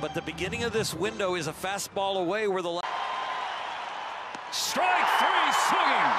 But the beginning of this window is a fastball away where the Strike.